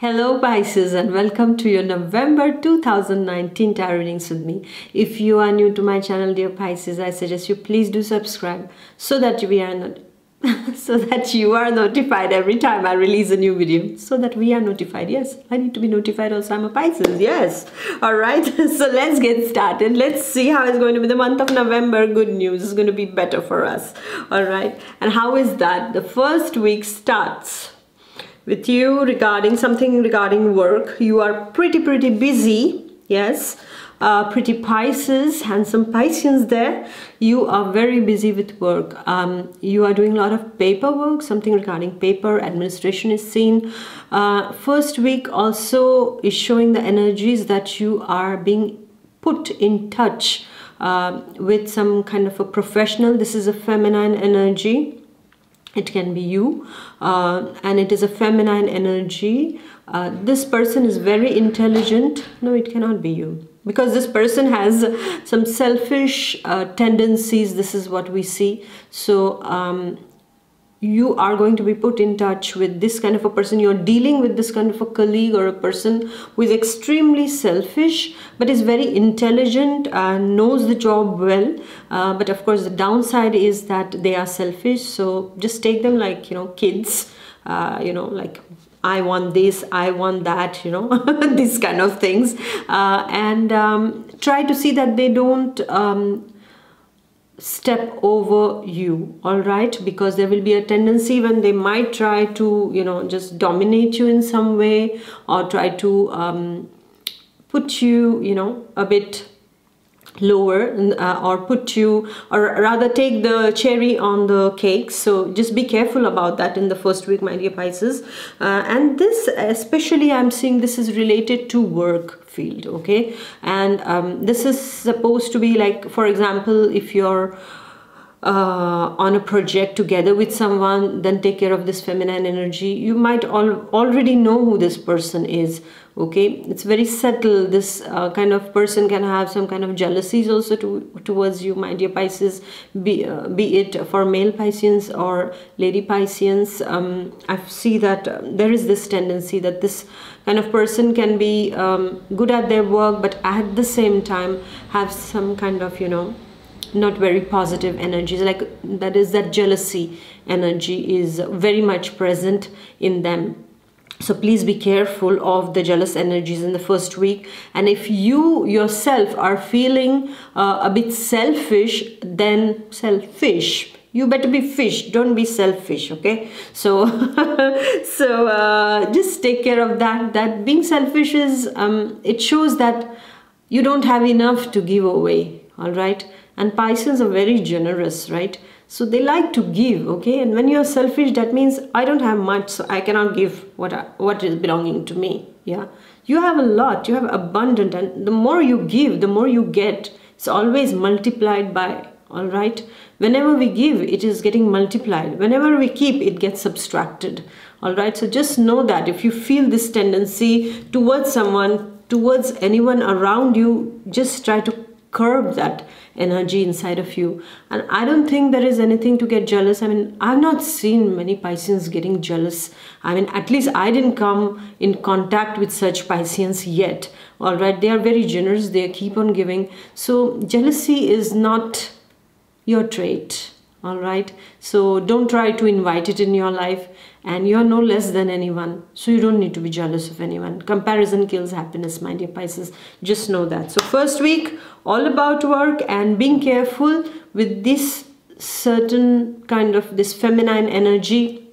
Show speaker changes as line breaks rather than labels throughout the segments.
Hello Pisces and welcome to your November 2019 tarot readings with me. If you are new to my channel dear Pisces, I suggest you please do subscribe so that we are not so that you are notified every time I release a new video. So that we are notified. Yes, I need to be notified also. I'm a Pisces. Yes. Alright. so let's get started. Let's see how it's going to be the month of November. Good news. is going to be better for us. Alright. And how is that? The first week starts with you regarding something regarding work. You are pretty, pretty busy. Yes. Uh, pretty Pisces, handsome Pisceans there. You are very busy with work. Um, you are doing a lot of paperwork, something regarding paper, administration is seen. Uh, first week also is showing the energies that you are being put in touch uh, with some kind of a professional. This is a feminine energy it can be you uh, and it is a feminine energy. Uh, this person is very intelligent. No it cannot be you. Because this person has some selfish uh, tendencies this is what we see. So um, you are going to be put in touch with this kind of a person. You're dealing with this kind of a colleague or a person who is extremely selfish but is very intelligent and knows the job well. Uh, but of course the downside is that they are selfish. So just take them like you know kids. Uh, you know like I want this, I want that, you know, these kind of things. Uh, and um, try to see that they don't um, step over you all right? Because there will be a tendency when they might try to you know just dominate you in some way or try to um, put you you know a bit lower uh, or put you or rather take the cherry on the cake. So just be careful about that in the first week my dear Pisces. Uh, and this especially I'm seeing this is related to work field okay? And um, this is supposed to be like for example if you're uh, on a project together with someone then take care of this feminine energy. You might al already know who this person is okay? It's very subtle. This uh, kind of person can have some kind of jealousies also to, towards you my dear Pisces. Be, uh, be it for male Pisceans or lady Pisceans um, I see that uh, there is this tendency that this kind of person can be um, good at their work but at the same time have some kind of you know not very positive energies. Like that is that jealousy energy is very much present in them so please be careful of the jealous energies in the first week. And if you yourself are feeling uh, a bit selfish then selfish. You better be fish. Don't be selfish okay? So so uh, just take care of that. That being selfish is um, it shows that you don't have enough to give away all right? And Pisces are very generous right so they like to give okay? And when you're selfish that means I don't have much so I cannot give what I, what is belonging to me yeah? You have a lot you have abundant and the more you give the more you get. It's always multiplied by all right? Whenever we give it is getting multiplied. Whenever we keep it gets subtracted all right? So just know that if you feel this tendency towards someone towards anyone around you just try to curb that energy inside of you. And i don't think there is anything to get jealous. I mean i've not seen many pisceans getting jealous. I mean at least i didn't come in contact with such pisceans yet. All right they are very generous. They keep on giving. So jealousy is not your trait. All right? So don't try to invite it in your life and you're no less than anyone so you don't need to be jealous of anyone. Comparison kills happiness my dear pisces. Just know that. So first week all about work and being careful with this certain kind of this feminine energy.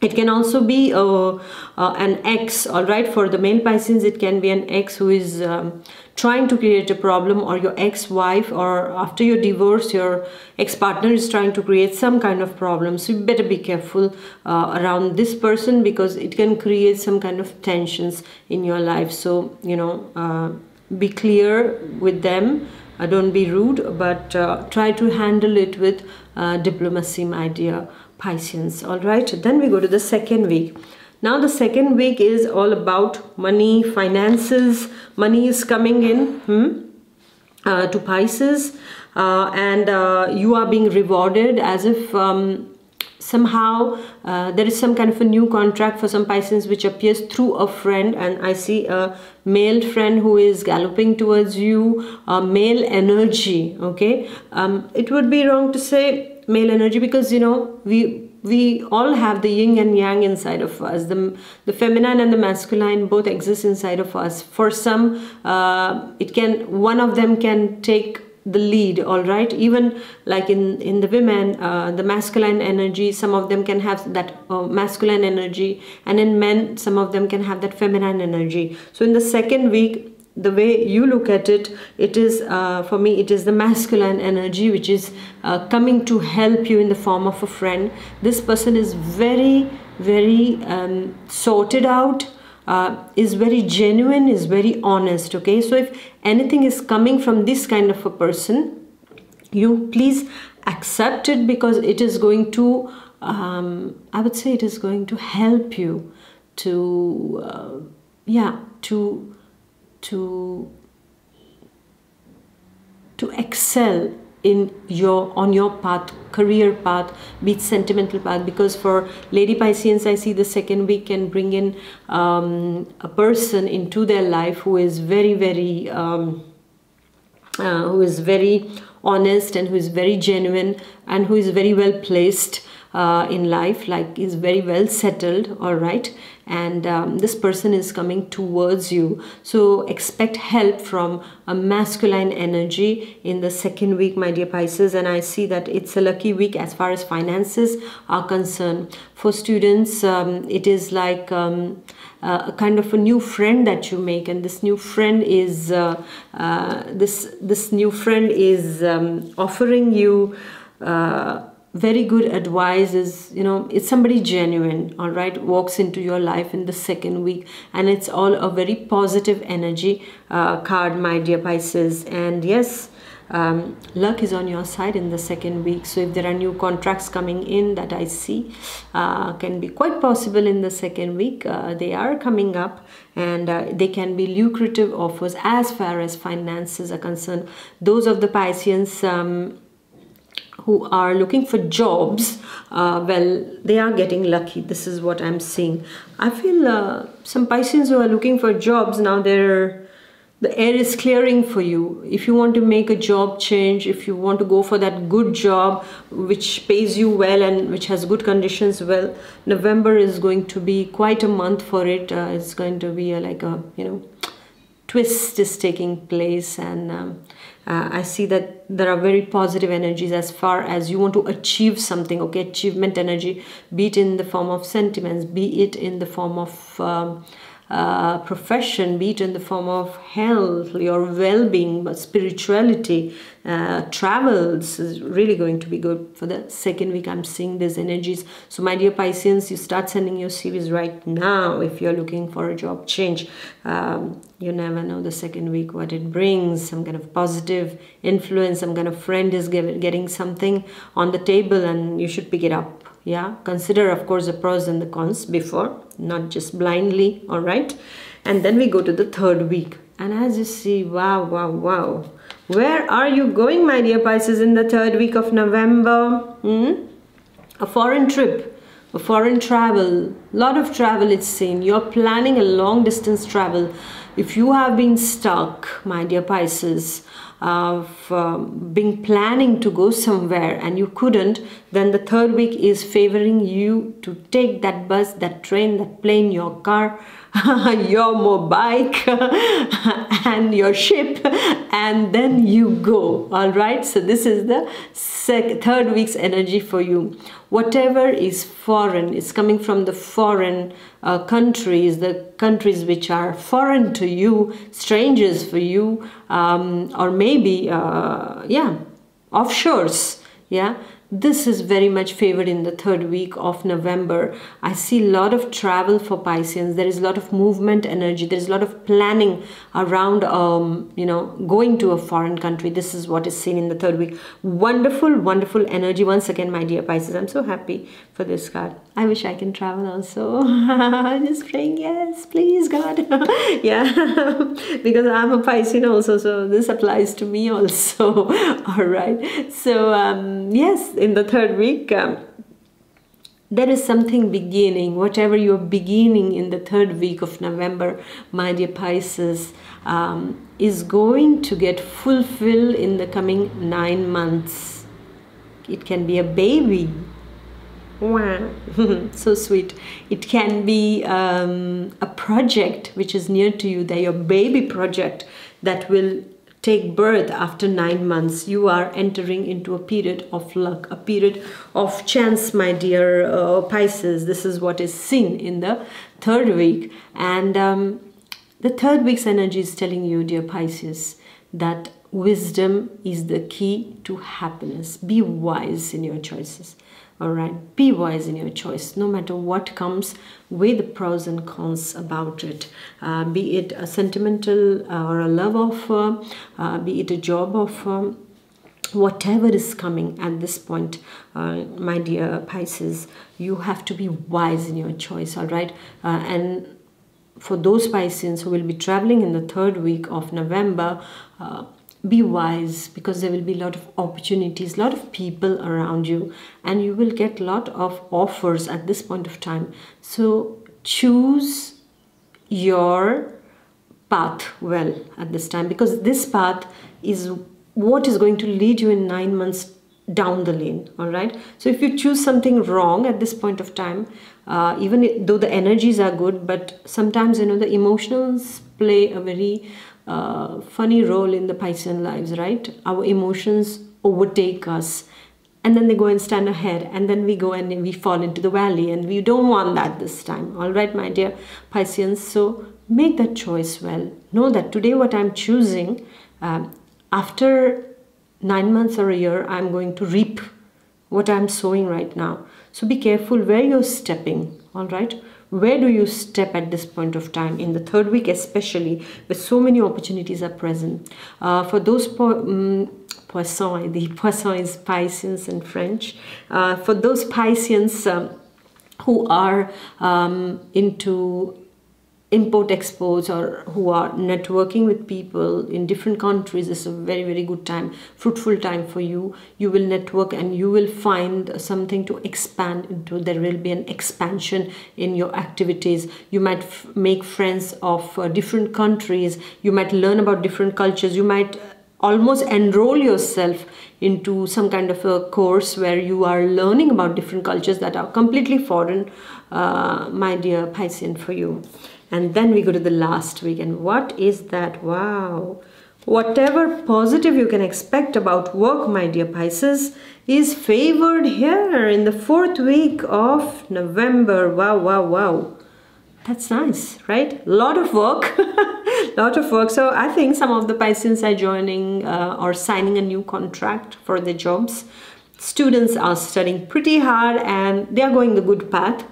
It can also be a, uh, uh, an ex all right? For the male pisces it can be an ex who is um, trying to create a problem or your ex-wife or after your divorce your ex-partner is trying to create some kind of problem. So you better be careful uh, around this person because it can create some kind of tensions in your life. So you know uh, be clear with them. Uh, don't be rude but uh, try to handle it with uh, diplomacy my dear Pisceans. All right then we go to the second week now the second week is all about money, finances. Money is coming in hmm, uh, to Pisces uh, and uh, you are being rewarded as if um, somehow uh, there is some kind of a new contract for some Pisces which appears through a friend and I see a male friend who is galloping towards you a male energy okay um, it would be wrong to say male energy because you know we we all have the yin and yang inside of us. The, the feminine and the masculine both exist inside of us. For some uh, it can one of them can take the lead all right? Even like in in the women uh, the masculine energy some of them can have that uh, masculine energy. And in men some of them can have that feminine energy. So in the second week the way you look at it it is uh, for me it is the masculine energy which is uh, coming to help you in the form of a friend. This person is very very um, sorted out uh, is very genuine is very honest okay? So if anything is coming from this kind of a person you please accept it because it is going to um, i would say it is going to help you to uh, yeah to to to excel in your on your path career path be it sentimental path. Because for lady pisceans i see the second week can bring in um, a person into their life who is very very um, uh, who is very honest and who is very genuine and who is very well placed uh, in life like is very well settled all right and um, this person is coming towards you. So expect help from a masculine energy in the second week my dear pisces and i see that it's a lucky week as far as finances are concerned. For students um, it is like um, uh, a kind of a new friend that you make and this new friend is uh, uh, this this new friend is um, offering you uh, very good advice is you know it's somebody genuine all right walks into your life in the second week and it's all a very positive energy uh, card my dear pisces and yes um, luck is on your side in the second week. So if there are new contracts coming in that i see uh, can be quite possible in the second week uh, they are coming up and uh, they can be lucrative offers as far as finances are concerned. Those of the pisceans um, who are looking for jobs, uh, well, they are getting lucky. This is what I'm seeing. I feel uh, some Pisceans who are looking for jobs now, they're the air is clearing for you. If you want to make a job change, if you want to go for that good job which pays you well and which has good conditions, well, November is going to be quite a month for it. Uh, it's going to be a, like a, you know, twist is taking place and um, uh, I see that there are very positive energies as far as you want to achieve something, okay? Achievement energy, be it in the form of sentiments, be it in the form of um, uh, profession, be it in the form of health, your well being, but spirituality, uh, travels is really going to be good for the second week. I'm seeing these energies. So, my dear Pisceans, you start sending your CVs right now if you're looking for a job change. Um, you never know the second week what it brings some kind of positive influence some kind of friend is getting something on the table and you should pick it up yeah consider of course the pros and the cons before not just blindly all right? And then we go to the third week. And as you see wow wow wow. Where are you going my dear pisces in the third week of november? Hmm? a foreign trip a foreign travel lot of travel it's seen you're planning a long distance travel. If you have been stuck my dear pisces of um, being planning to go somewhere and you couldn't then the third week is favoring you to take that bus that train that plane your car your motorbike and your ship and then you go. All right? So this is the third week's energy for you. Whatever is foreign is coming from the foreign uh, countries the countries which are foreign to you strangers for you um, or maybe uh, yeah offshores yeah this is very much favored in the third week of November. I see a lot of travel for Pisceans. There is a lot of movement energy. There is a lot of planning around, um, you know, going to a foreign country. This is what is seen in the third week. Wonderful, wonderful energy. Once again, my dear Pisces, I'm so happy for this card. I wish I can travel also. Just praying, yes, please, God. yeah, because I'm a Piscean also, so this applies to me also. All right. So, um, yes in the third week um, there is something beginning whatever you're beginning in the third week of november my dear pisces um, is going to get fulfilled in the coming nine months it can be a baby so sweet it can be um, a project which is near to you that your baby project that will take birth after nine months, you are entering into a period of luck, a period of chance, my dear uh, Pisces. This is what is seen in the third week. And um, the third week's energy is telling you, dear Pisces, that wisdom is the key to happiness. Be wise in your choices all right be wise in your choice no matter what comes weigh the pros and cons about it. Uh, be it a sentimental uh, or a love offer uh, be it a job offer whatever is coming at this point uh, my dear pisces you have to be wise in your choice all right uh, and for those pisces who will be traveling in the third week of november uh, be wise because there will be a lot of opportunities a lot of people around you and you will get a lot of offers at this point of time. So choose your path well at this time because this path is what is going to lead you in nine months down the lane all right so if you choose something wrong at this point of time uh, even though the energies are good but sometimes you know the emotions play a very uh, funny role in the Piscean lives, right? Our emotions overtake us. And then they go and stand ahead. And then we go and we fall into the valley. And we don't want that this time. All right my dear pisceans so make that choice well. Know that today what i'm choosing um, after nine months or a year i'm going to reap what i'm sowing right now. So be careful where you're stepping. All right where do you step at this point of time in the third week especially where so many opportunities are present? Uh, for those po- um, poisson the poisson is pisceans in french. Uh, for those pisceans um, who are um, into import exports or who are networking with people in different countries is a very very good time fruitful time for you. You will network and you will find something to expand into. There will be an expansion in your activities. You might make friends of uh, different countries. You might learn about different cultures. You might almost enroll yourself into some kind of a course where you are learning about different cultures that are completely foreign uh, my dear Piscean for you and then we go to the last week and what is that? Wow. Whatever positive you can expect about work my dear pisces is favored here in the fourth week of november. Wow wow wow. That's nice right? Lot of work. Lot of work. So i think some of the pisces are joining uh, or signing a new contract for their jobs. Students are studying pretty hard and they are going the good path.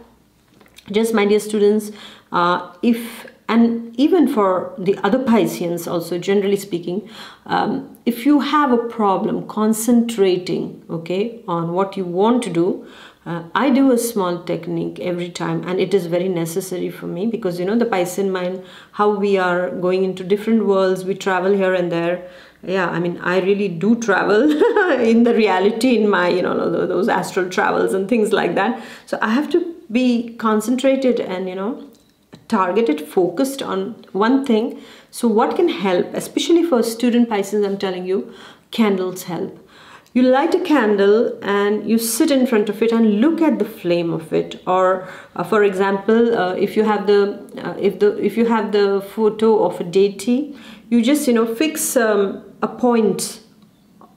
Just my dear students uh, if and even for the other Pisceans also generally speaking um, if you have a problem concentrating okay on what you want to do uh, I do a small technique every time and it is very necessary for me because you know the Piscean mind how we are going into different worlds we travel here and there. Yeah I mean I really do travel in the reality in my you know those astral travels and things like that. So I have to be concentrated and you know targeted focused on one thing. So what can help especially for student pisces i'm telling you candles help. You light a candle and you sit in front of it and look at the flame of it. Or uh, for example uh, if you have the uh, if the if you have the photo of a deity you just you know fix um, a point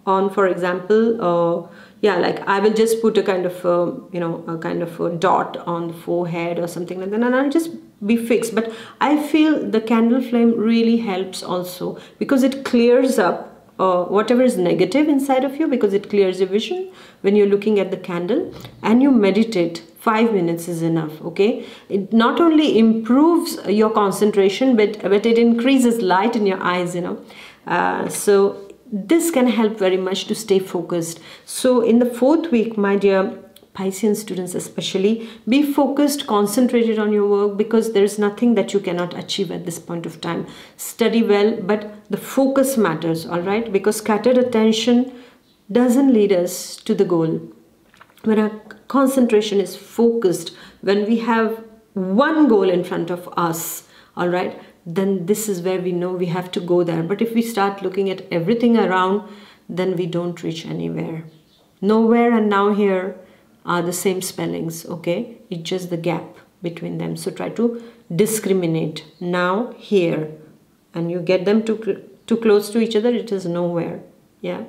on for example uh, yeah like i will just put a kind of a, you know a kind of a dot on the forehead or something like that and i'll just be fixed. But i feel the candle flame really helps also because it clears up uh, whatever is negative inside of you because it clears your vision when you're looking at the candle and you meditate. Five minutes is enough okay? It not only improves your concentration but but it increases light in your eyes you know? Uh, so this can help very much to stay focused. So in the fourth week my dear Piscean students especially be focused concentrated on your work because there is nothing that you cannot achieve at this point of time. Study well but the focus matters all right? Because scattered attention doesn't lead us to the goal. When our concentration is focused when we have one goal in front of us all right then this is where we know we have to go there. But if we start looking at everything around then we don't reach anywhere. Nowhere and now here are the same spellings okay? It's just the gap between them. So try to discriminate now here and you get them too too close to each other it is nowhere yeah?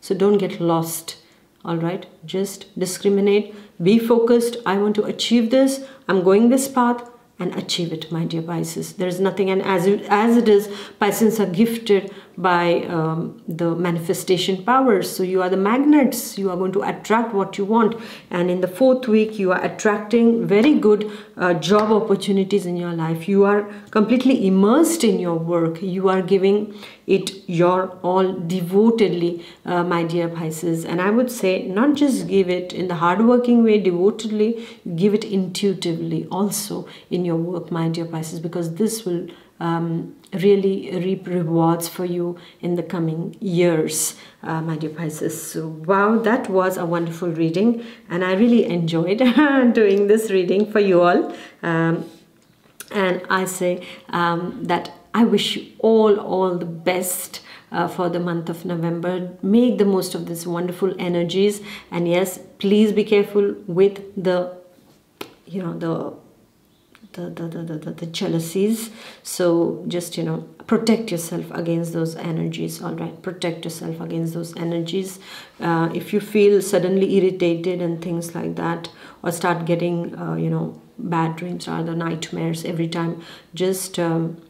So don't get lost all right? Just discriminate. Be focused. I want to achieve this. I'm going this path and achieve it my dear pisces. There is nothing and as it, as it is pisces are gifted by um, the manifestation powers. So you are the magnets. You are going to attract what you want. And in the fourth week, you are attracting very good uh, job opportunities in your life. You are completely immersed in your work. You are giving it your all devotedly, uh, my dear Pisces. And I would say not just give it in the hardworking way devotedly, give it intuitively also in your work, my dear Pisces, because this will um, really reap rewards for you in the coming years, uh, my dear Pisces. So, wow, that was a wonderful reading, and I really enjoyed doing this reading for you all. Um, and I say um, that I wish you all all the best. Uh, for the month of November. Make the most of this wonderful energies, and yes, please be careful with the, you know, the the, the, the, the, the jealousies so just you know protect yourself against those energies all right? Protect yourself against those energies. Uh, if you feel suddenly irritated and things like that or start getting uh, you know bad dreams or the nightmares every time just um,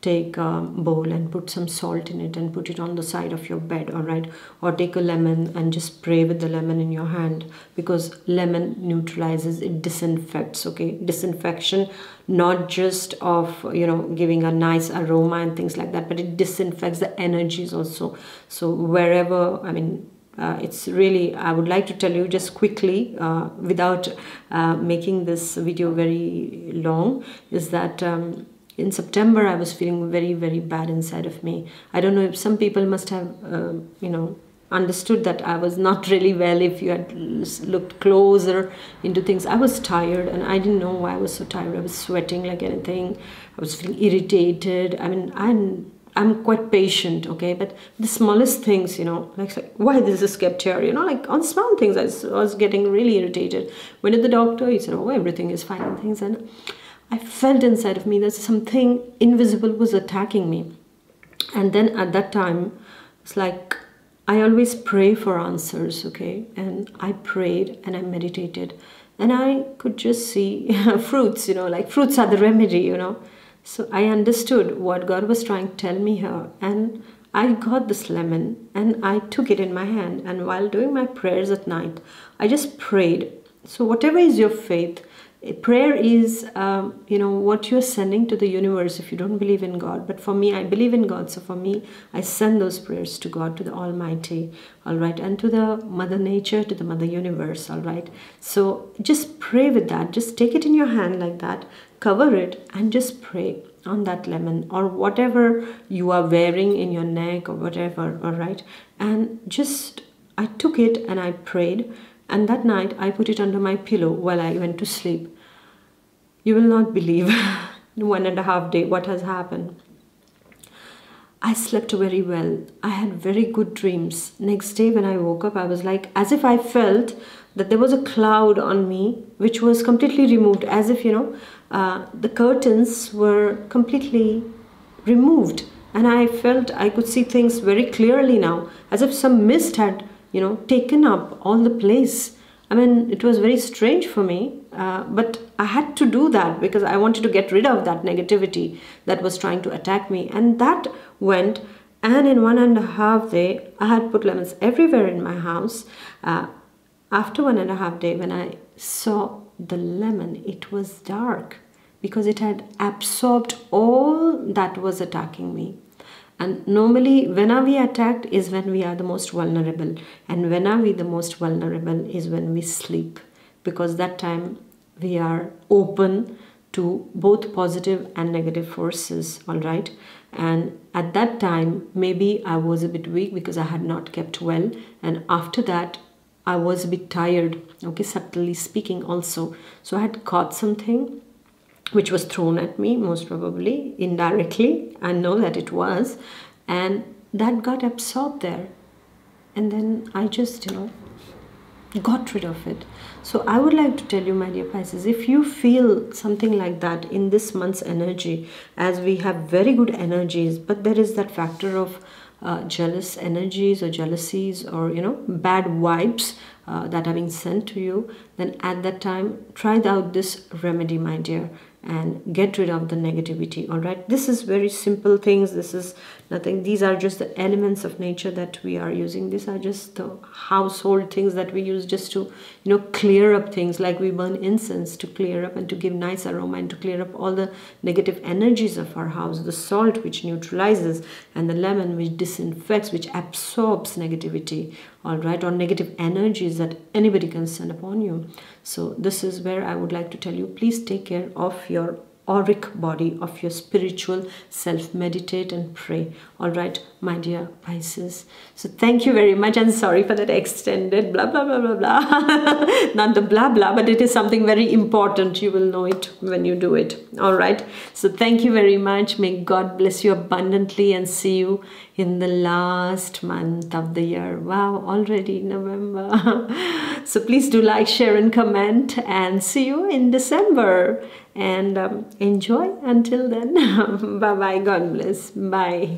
take a bowl and put some salt in it and put it on the side of your bed all right? Or take a lemon and just pray with the lemon in your hand because lemon neutralizes it disinfects okay? Disinfection not just of you know giving a nice aroma and things like that but it disinfects the energies also. So wherever i mean uh, it's really i would like to tell you just quickly uh, without uh, making this video very long is that um, in September, I was feeling very, very bad inside of me. I don't know if some people must have, uh, you know, understood that I was not really well if you had looked closer into things. I was tired and I didn't know why I was so tired. I was sweating like anything. I was feeling irritated. I mean, I'm I'm quite patient, okay, but the smallest things, you know, like, like why this is kept here, you know, like on small things, I was getting really irritated. Went to the doctor, he said, oh, everything is fine and things, and I felt inside of me that something invisible was attacking me. And then at that time, it's like I always pray for answers, okay? And I prayed and I meditated and I could just see fruits, you know, like fruits are the remedy, you know. So I understood what God was trying to tell me here. And I got this lemon and I took it in my hand. And while doing my prayers at night, I just prayed. So, whatever is your faith, prayer is um, you know what you're sending to the universe if you don't believe in god. But for me i believe in god. So for me i send those prayers to god to the almighty all right and to the mother nature to the mother universe all right. So just pray with that. Just take it in your hand like that. Cover it and just pray on that lemon or whatever you are wearing in your neck or whatever all right. And just i took it and i prayed and that night I put it under my pillow while I went to sleep. You will not believe one and a half day what has happened. I slept very well. I had very good dreams. Next day when I woke up, I was like, as if I felt that there was a cloud on me which was completely removed, as if, you know, uh, the curtains were completely removed. And I felt I could see things very clearly now, as if some mist had you know taken up all the place. I mean it was very strange for me uh, but i had to do that because i wanted to get rid of that negativity that was trying to attack me. And that went and in one and a half day i had put lemons everywhere in my house. Uh, after one and a half day when i saw the lemon it was dark because it had absorbed all that was attacking me and normally when are we attacked is when we are the most vulnerable. And when are we the most vulnerable is when we sleep. Because that time we are open to both positive and negative forces all right? And at that time maybe i was a bit weak because i had not kept well. And after that I was a bit tired, okay, subtly speaking, also. So I had caught something which was thrown at me, most probably indirectly. I know that it was, and that got absorbed there. And then I just, you know, got rid of it. So I would like to tell you, my dear Pisces, if you feel something like that in this month's energy, as we have very good energies, but there is that factor of uh, jealous energies or jealousies or you know bad vibes uh, that are being sent to you then at that time try out this remedy my dear and get rid of the negativity all right? This is very simple things. This is nothing. These are just the elements of nature that we are using. These are just the household things that we use just to you know clear up things like we burn incense to clear up and to give nice aroma and to clear up all the negative energies of our house the salt which neutralizes and the lemon which disinfects which absorbs negativity all right or negative energies that anybody can send upon you. So this is where i would like to tell you please take care of your auric body of your spiritual self. Meditate and pray. All right my dear pisces. So thank you very much and sorry for that extended blah blah blah blah blah. Not the blah blah but it is something very important. You will know it when you do it. All right. So thank you very much. May god bless you abundantly and see you in the last month of the year. Wow already november. So please do like share and comment and see you in december and um, enjoy. Until then bye bye god bless. Bye